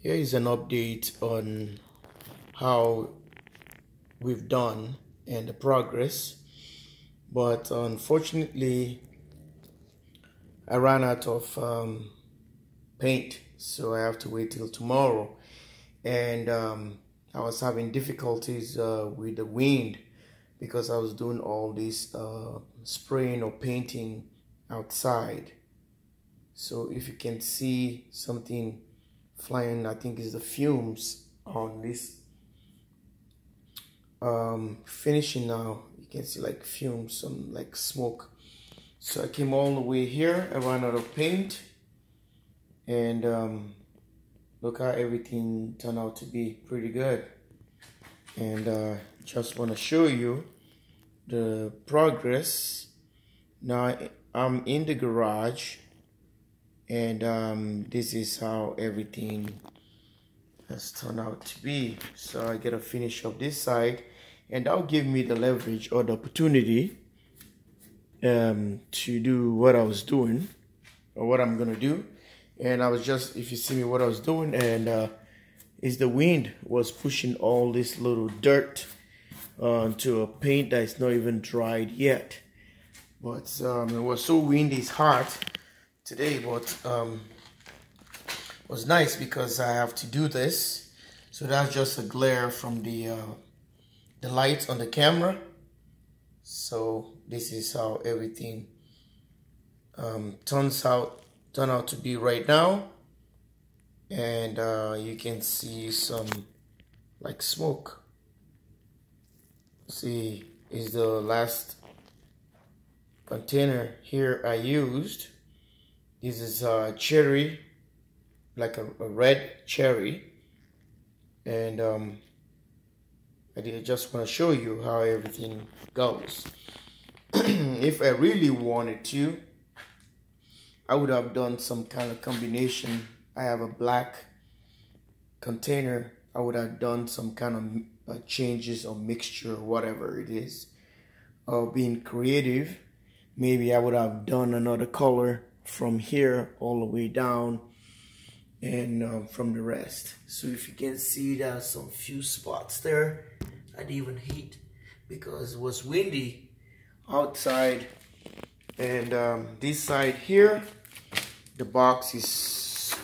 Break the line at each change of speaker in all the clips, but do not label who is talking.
here is an update on how we've done and the progress but unfortunately I ran out of um, paint so I have to wait till tomorrow. And um, I was having difficulties uh, with the wind because I was doing all this uh, spraying or painting outside. So if you can see something flying I think is the fumes on this. Um, finishing now you can see like fumes some like smoke. So I came all the way here I ran out of paint and um, look how everything turned out to be pretty good. And uh, just want to show you the progress. Now I'm in the garage and um, this is how everything has turned out to be. So I get a finish of this side and that'll give me the leverage or the opportunity um, to do what I was doing or what I'm gonna do. And I was just if you see me what I was doing and uh, is the wind was pushing all this little dirt onto a paint that's not even dried yet. But um, it was so windy it's hot today, but um, was nice because I have to do this. So that's just a glare from the uh, the light on the camera. So this is how everything um, turns out turn out to be right now. And uh, you can see some like smoke. See, is the last container here I used this is a cherry, like a, a red cherry. And um, I just want to show you how everything goes. if I really wanted to, I would have done some kind of combination. I have a black container. I would have done some kind of uh, changes or mixture or whatever it is. Or being creative, maybe I would have done another color from here all the way down and um, from the rest. So if you can see there's some few spots there I didn't even hit because it was windy outside. And um, this side here the box is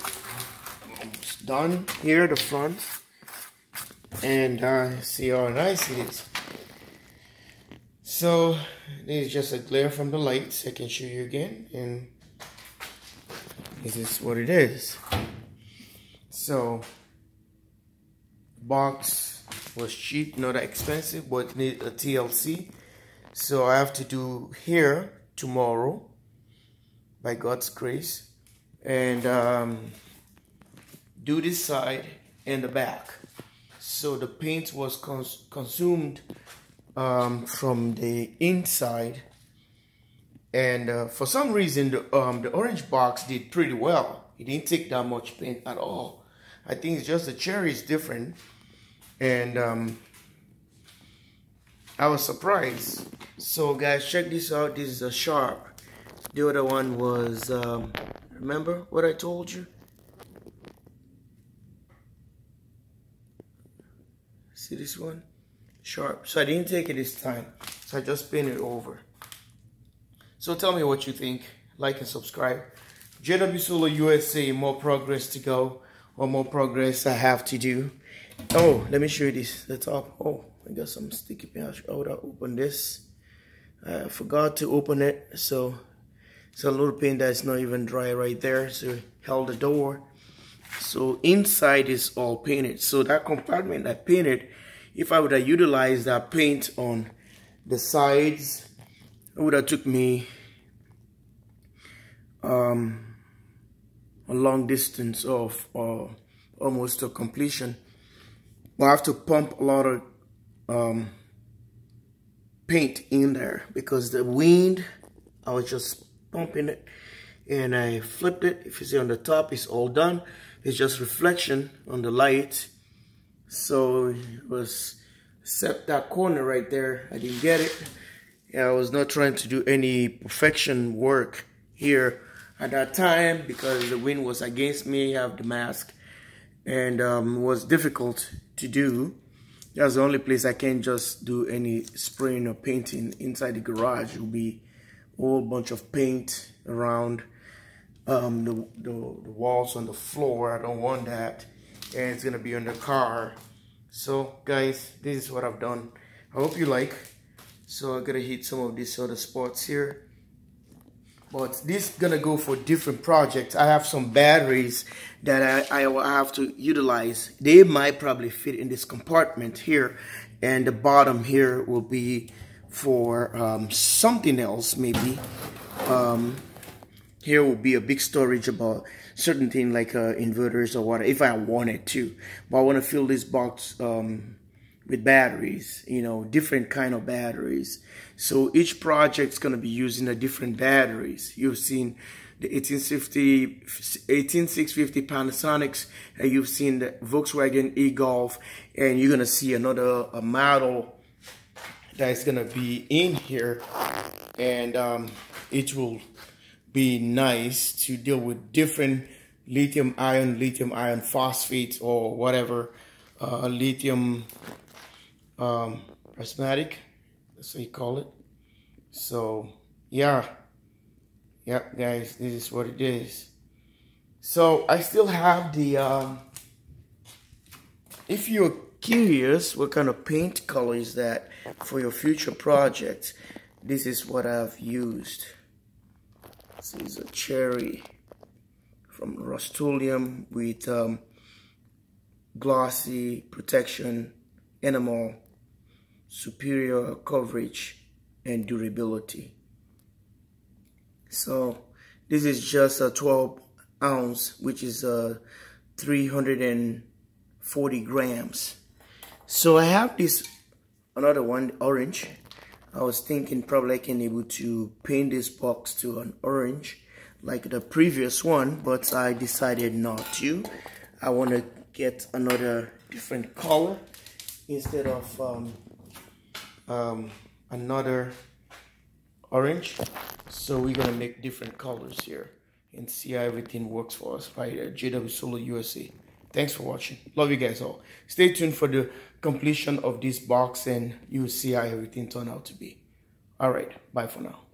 almost done. Here the front. And uh, see how nice it is. So this is just a glare from the lights. I can show you again. And this is what it is. So, box was cheap, not expensive, but need a TLC. So I have to do here tomorrow, by God's grace, and um, do this side and the back. So the paint was cons consumed um, from the inside and uh, for some reason, the, um, the orange box did pretty well. It didn't take that much paint at all. I think it's just the cherry is different. And um, I was surprised. So guys, check this out. This is a sharp. The other one was, um, remember what I told you? See this one? Sharp. So I didn't take it this time. So I just painted over. So tell me what you think. Like and subscribe. JW Solar USA, more progress to go. Or more progress I have to do. Oh, let me show you this. The top. Oh, I got some sticky paint. I oh, would have opened this. I forgot to open it. So it's a little paint that's not even dry right there. So held the door. So inside is all painted. So that compartment I painted, if I would have utilized that paint on the sides, it would have took me um, a long distance of uh, almost to completion. I have to pump a lot of um, paint in there because the wind, I was just pumping it and I flipped it. If you see on the top, it's all done. It's just reflection on the light. So it was, set that corner right there, I didn't get it. I was not trying to do any perfection work here at that time because the wind was against me. I have the mask and um, was difficult to do. That's the only place I can't just do any spraying or painting inside the garage. Will be a whole bunch of paint around um, the, the, the walls on the floor. I don't want that. And it's gonna be on the car. So guys, this is what I've done. I hope you like. So I'm gonna hit some of these other spots here but this gonna go for different projects. I have some batteries that I, I will have to utilize. They might probably fit in this compartment here and the bottom here will be for um, something else maybe. Um, here will be a big storage about certain thing like uh, inverters or whatever if I wanted to. But I want to fill this box um, with batteries, you know, different kind of batteries. So each project's going to be using a different batteries. You've seen the 18650, 18650 Panasonics, and you've seen the Volkswagen e-Golf, and you're going to see another model that's going to be in here, and um, it will be nice to deal with different lithium ion, lithium ion phosphate, or whatever, uh, lithium um, prismatic, that's what you call it. So, yeah. Yep, guys, this is what it is. So, I still have the, um, if you're curious what kind of paint color is that for your future projects, this is what I've used. This is a cherry from Rust-Oleum with um, glossy protection enamel superior coverage and durability. So this is just a 12 ounce, which is a uh, 340 grams. So I have this another one orange. I was thinking probably I can able to paint this box to an orange like the previous one, but I decided not to. I want to get another different color instead of um, um, another orange. So we're gonna make different colors here and see how everything works for us right at JW Solar USA thanks for watching. Love you guys all. Stay tuned for the completion of this box and you'll see how everything turned out to be. All right bye for now